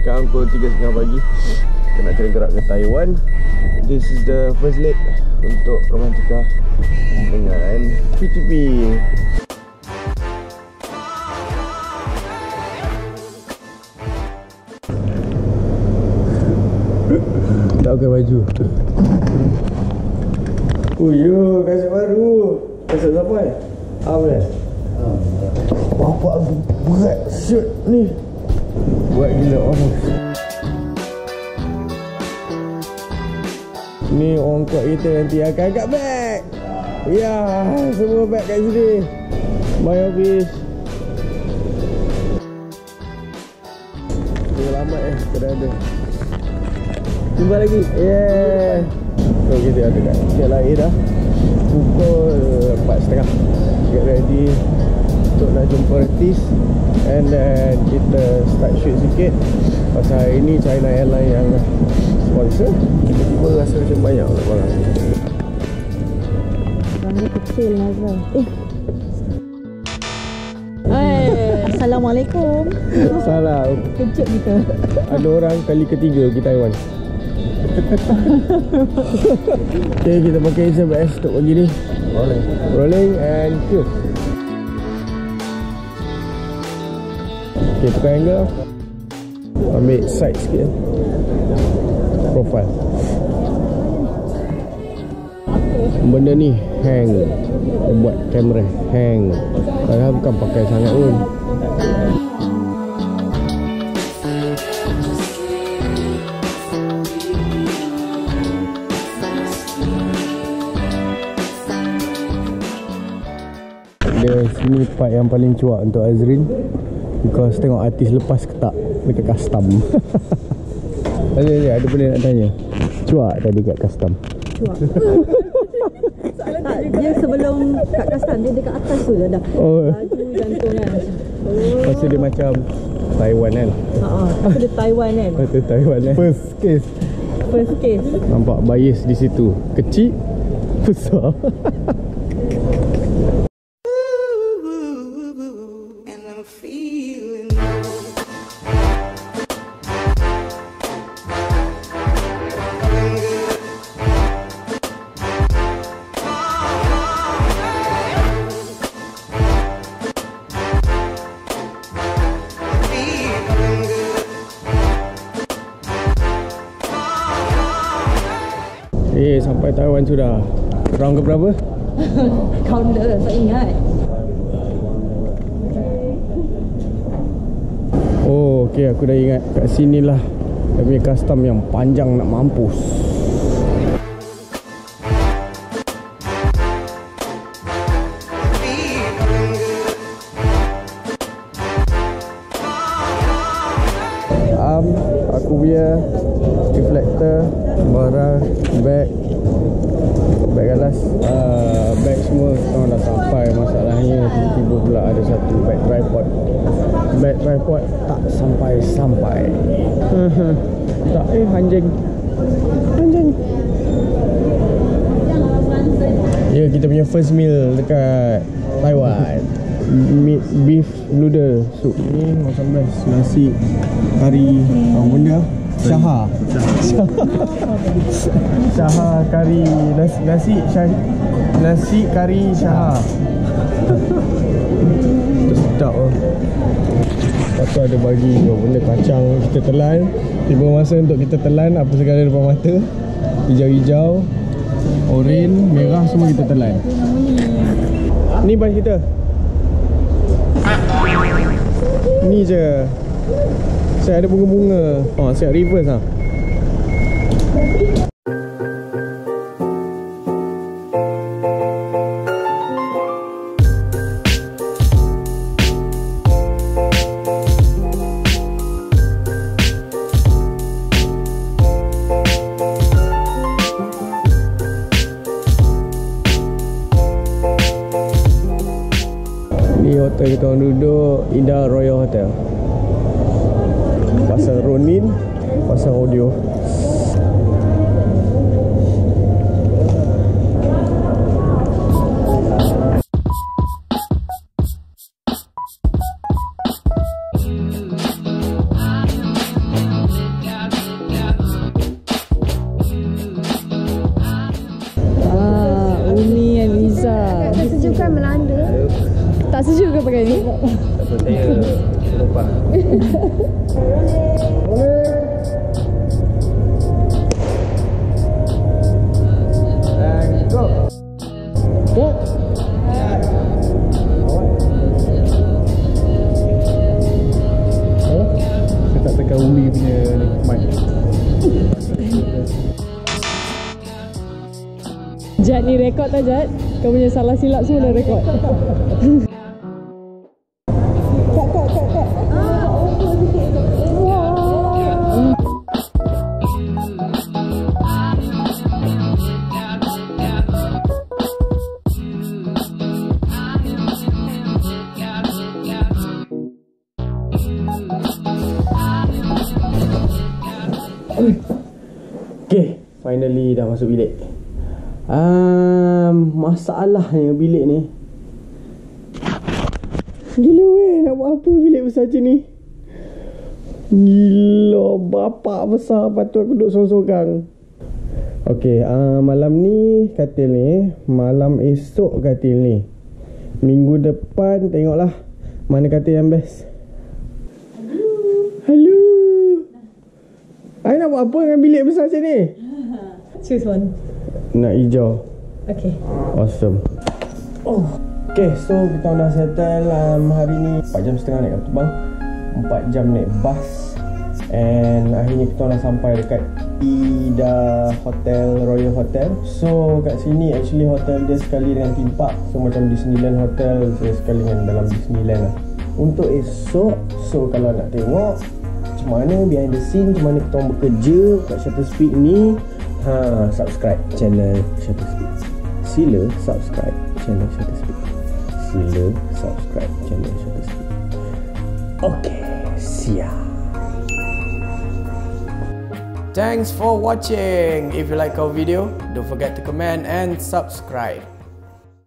Sekarang pukul 3.30 pagi Kita nak kena gerak ke Taiwan. This is the first leg Untuk Romantika Dengan PTP Tak pakai baju. Oh yo, kasut baru. Kasut siapa eh? Ah boleh? Bapak aku berat. Shoot ni Buat gila orang Ni orang kuat kita nanti akan angkat beg Ya, semua beg kat sini. My office Selamat eh, kita ada. Jumpa lagi. Yeah. So kita ada kat lahir dah. Pukul 4.30 Get ready Untuk nak jumpa artis And then kita start shoot sikit. Pasal hari ni China Airlines yang sponsor. Tiba-tiba rasa macam banyak lah barang Bangga kecil Nazra. Eh. Hai, Assalamualaikum. Salah Kejut kita. Ada orang kali ketiga pergi Taiwan. Okay kita pakai SMS untuk pagi ni Rolling. Rolling and cue Okay tukar angle Ambil side sikit Profile. Benda ni hang. Buat kamera hang. Padahal bukan pakai sangat pun. Dia sini part yang paling cuak untuk Azrin Because tengok artis lepas ke tak? Dekat custom. Ada ada, ada benda nak tanya. Cuak tadi kat custom. Tak, dia sebelum kat kastan dia dekat atas tu dah dah. Oh. Baju jantung kan. Oh. Pasal dia macam Taiwan kan? Ha ah, tapi dia Taiwan kan. Pasal Taiwan kan? First case. First case. Nampak bias di situ. Kecil Besar Eh sampai Taiwan sudah Round ke berapa? Counter, tak ingat. Oh okey aku dah ingat Kat sini lah Dia punya custom yang panjang nak mampus Punya Reflector Barang Bag Bag galas uh, Bag semua Sekarang dah sampai Masalahnya. Tiba-tiba pula ada satu Bag tripod. Bag tripod Tak sampai-sampai. Tak eh anjing. Anjing. Ya kita punya first meal Dekat Taiwan Meat beef noodle. Soup Ni macam best Nasi Kari Apa benda? Syaha. Syaha kari Nasi, nasi syah, Nasi kari Syaha. Sedap lah Lepas tu ada bagi apa benda kacang Kita telan. Tiba masa untuk kita telan Apa segala depan mata? Hijau-hijau Oren Merah semua kita telan. Ni bas kita Ni je. Saya ada bunga-bunga. Oh siap reverse lah kita orang duduk Indah Royal Hotel. Pasang Ronin Pasang audio ke pakai ni? Saya go. Oh, tak tekan punya mic. Jad ni rekod tak Jad? Kau punya salah silap semua dah rekod. Okay, finally dah masuk bilik. Um, masalahnya bilik ni. Gila weh nak buat apa bilik besar macam ni? Gila bapak besar patut aku duduk sorang-sorang. Okay, uh, malam ni katil ni Malam esok katil ni. Minggu depan tengoklah Mana katil yang best I nak buat apa dengan bilik besar macam ni? Choose one. Nak hijau. Okay. Awesome. Oh. Okay so kita dah settle um, Hari ni 4 jam setengah naik kapal terbang 4 jam naik bus And akhirnya kita dah sampai dekat Ida Hotel Royal Hotel. So kat sini actually hotel dia sekali dengan theme park. So macam Disneyland Hotel Saya sekali dengan dalam Disneyland lah. Untuk esok So kalau nak tengok Macam mana behind the scene Macam mana kita orang bekerja Kat Shutter Speed ni. Ha, Subscribe channel Shutter Speed Sila subscribe channel Shutter Speed Sila subscribe channel Shutter Speed Okay, siap. Thanks for watching. If you like our video, don't forget to comment and subscribe.